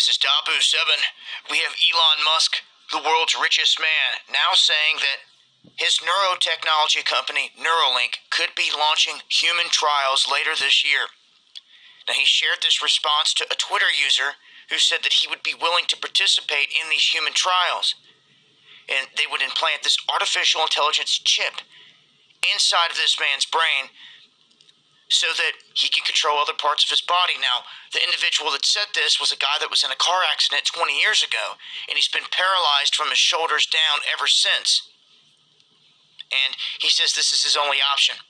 This is Dabu7. We have Elon Musk, the world's richest man, now saying that his neurotechnology company, Neuralink, could be launching human trials later this year. Now, he shared this response to a Twitter user who said that he would be willing to participate in these human trials. And they would implant this artificial intelligence chip inside of this man's brain so that he can control other parts of his body. Now, the individual that said this was a guy that was in a car accident 20 years ago, and he's been paralyzed from his shoulders down ever since. And he says this is his only option.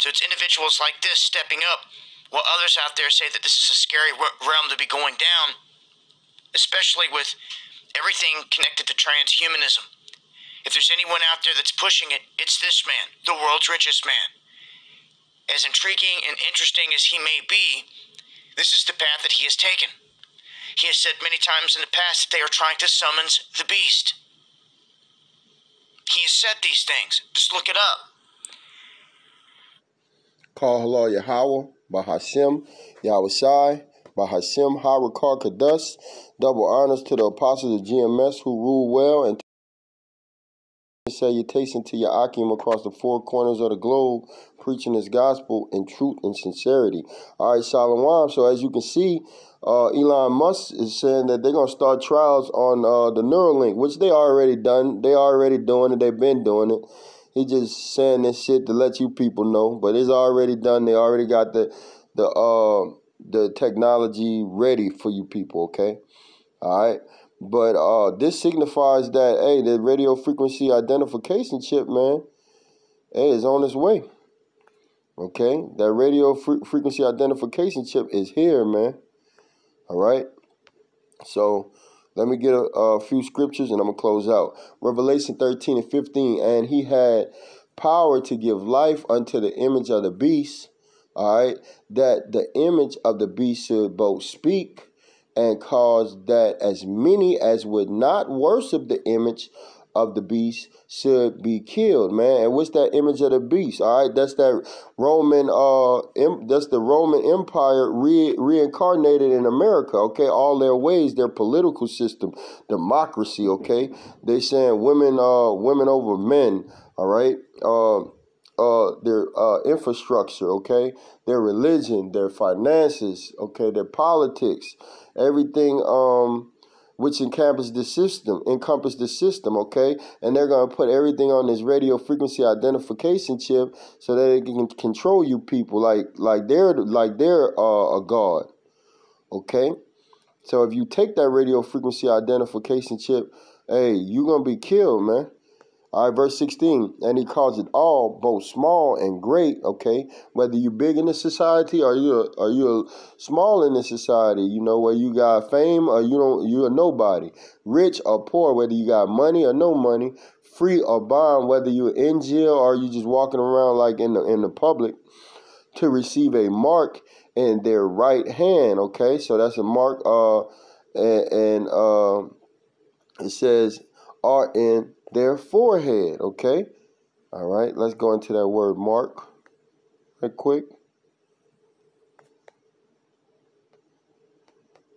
So it's individuals like this stepping up, while others out there say that this is a scary realm to be going down, especially with everything connected to transhumanism. If there's anyone out there that's pushing it, it's this man, the world's richest man as intriguing and interesting as he may be, this is the path that he has taken. He has said many times in the past that they are trying to summons the beast. He has said these things. Just look it up. Call hello Yahweh, Bahashim, Yahweh Shai, Bahashim, Harakar Kadas. Double honors to the apostles of GMS who rule well and salutation to Yaakim across the four corners of the globe, preaching his gospel in truth and sincerity. All right, Shalom. So as you can see, uh, Elon Musk is saying that they're gonna start trials on uh, the Neuralink, which they already done. They already doing it. They've been doing it. He just saying this shit to let you people know, but it's already done. They already got the the uh the technology ready for you people. Okay, all right. But uh, this signifies that hey, the radio frequency identification chip, man, hey, is on its way. Okay, that radio fre- frequency identification chip is here, man. All right. So let me get a, a few scriptures and I'm gonna close out. Revelation 13 and 15. And he had power to give life unto the image of the beast. All right, that the image of the beast should both speak and cause that as many as would not worship the image of the beast should be killed, man. And what's that image of the beast? All right, that's that Roman uh that's the Roman Empire re- reincarnated in America, okay? All their ways, their political system, democracy, okay? They saying women uh women over men, all right? Uh uh, their uh, infrastructure, okay, their religion, their finances, okay, their politics, everything um, which encompass the system, encompass the system, okay? And they're gonna put everything on this radio frequency identification chip so that they can control you people like like they're like they're uh, a god, okay? So if you take that radio frequency identification chip, hey, you're gonna be killed, man. All right, verse 16, and he calls it all, both small and great, okay? Whether you're big in the society or you are you small in the society, you know, where you got fame or you don't you're nobody. Rich or poor, whether you got money or no money, free or bond, whether you're in jail or you're just walking around like in the in the public, to receive a mark in their right hand, okay? So that's a mark uh and, and uh it says are in their forehead, okay? All right, let's go into that word mark right quick.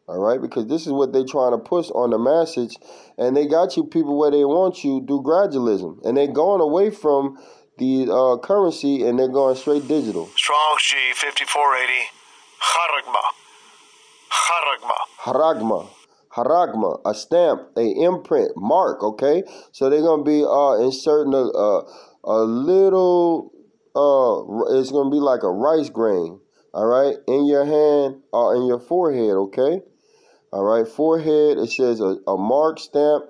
All right, because this is what they're trying to push on the message, and they got you people where they want you do gradualism, and they're going away from the uh, currency and they're going straight digital. Strong G 5480, Haragma. Haragma. Haragma haragma, a stamp, a imprint, mark. Okay, so they're gonna be uh inserting a a, a little uh it's gonna be like a rice grain. All right, in your hand or in your forehead. Okay, all right, forehead. It says a, a mark stamp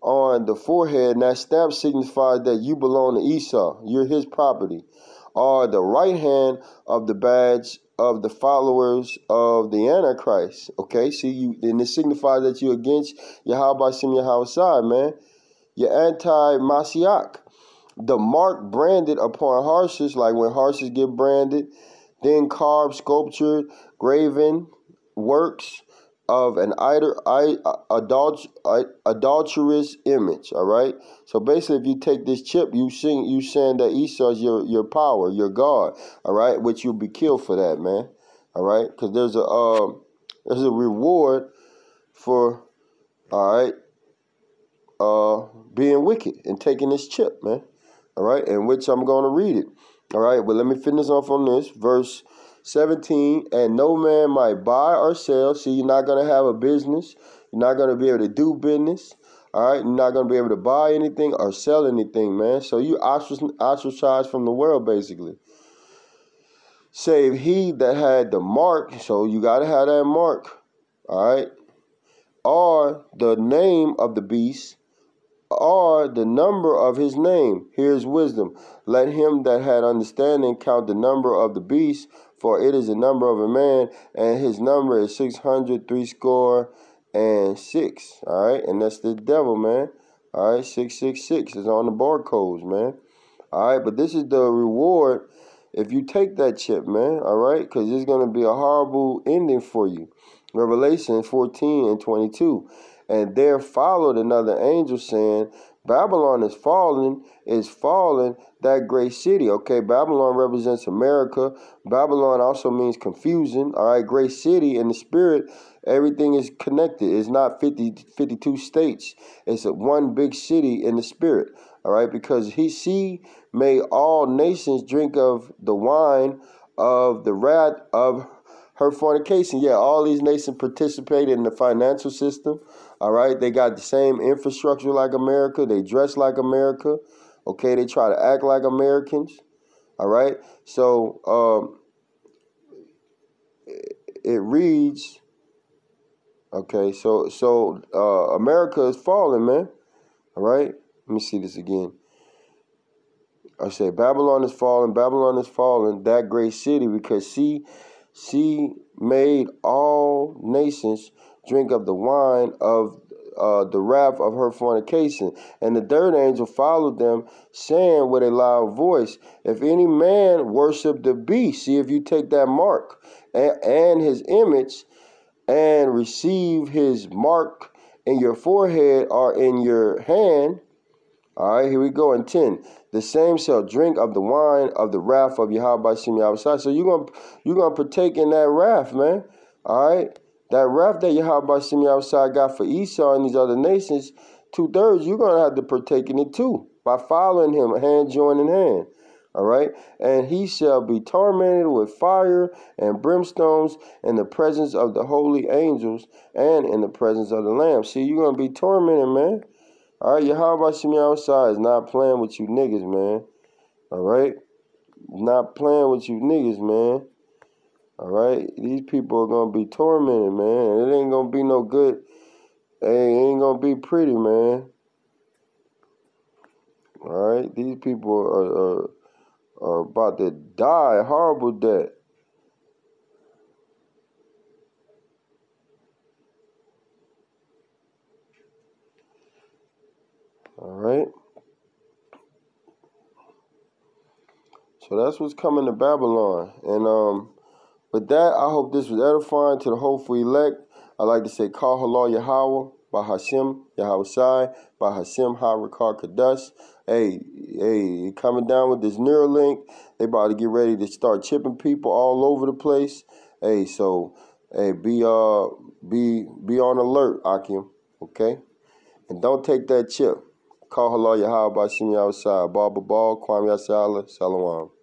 on the forehead, and that stamp signifies that you belong to Esau. You're his property. Or the right hand of the badge of the followers of the Antichrist. Okay, see you, and it signifies that you're against Yahweh Sim Yahweh man. You're anti-Mashiach. The mark branded upon horses, like when horses get branded, then carved, sculptured, graven works of an idol, adulterous image. All right. So basically, if you take this chip, you sing, you saying that Esau's your your power, your God. All right, which you'll be killed for that, man. All right, because there's a uh, There's a reward for, all right, uh, being wicked and taking this chip, man. All right, in which I'm going to read it. All right, but let me finish off on this verse 17. And no man might buy or sell. See, you're not going to have a business. You're not going to be able to do business. All right, you're not going to be able to buy anything or sell anything, man. So you ostracized from the world, basically. Save he that had the mark. So you got to have that mark. All right. Or the name of the beast or the number of his name. Here's wisdom. Let him that had understanding count the number of the beast, for it is the number of a man, and his number is six hundred three score and six. All right, and that's the devil, man. All right, six six six is on the barcodes, man. All right, but this is the reward if you take that chip, man. All right, because it's gonna be a horrible ending for you. Revelation 14 and 22. And there followed another angel saying, Babylon is falling, is falling that great city. Okay, Babylon represents America. Babylon also means confusion. All right, great city in the spirit, everything is connected. It's not 50, 52 states, it's one big city in the spirit. All right, because he see made all nations drink of the wine of the wrath of her fornication. Yeah, all these nations participated in the financial system. All right, they got the same infrastructure like America. They dress like America. Okay, they try to act like Americans. All right, so um, it reads. Okay, so so uh, America is falling, man. All right, let me see this again. I say Babylon is falling. Babylon is falling. That great city because she she made all nations drink of the wine of uh, the wrath of her fornication. And the third angel followed them, saying with a loud voice, If any man worship the beast, see if you take that mark and, and his image, and receive his mark in your forehead or in your hand. All right, here we go in 10. The same shall drink of the wine of the wrath of Yahweh Shem Yahweh. So you're gonna you're gonna partake in that wrath, man. All right. That wrath that Yahweh outside got for Esau and these other nations, two thirds, you're going to have to partake in it too by following him, hand joined in hand. All right. And he shall be tormented with fire and brimstones in the presence of the holy angels and in the presence of the Lamb. See, you're going to be tormented, man. All right. Yahweh Shem outside is not playing with you niggas, man. All right. Not playing with you niggas, man. All right, these people are gonna be tormented, man. It ain't gonna be no good. It ain't gonna be pretty, man. All right, these people are are, are about to die horrible death. All right. So that's what's coming to Babylon, and um. With that, I hope this was edifying to the hopeful elect. I like to say, Call Halal Yahweh by Hashem Yahweh Sai by Hashem Harakar Kadas. Hey, hey, coming down with this Neuralink. They about to get ready to start chipping people all over the place. Hey, so hey, be uh be be on alert, Akim. Okay? And don't take that chip. Call Halal Yahweh by Hashem Yahweh Sai. Baba Ball, Kwame Yasala, Salawam.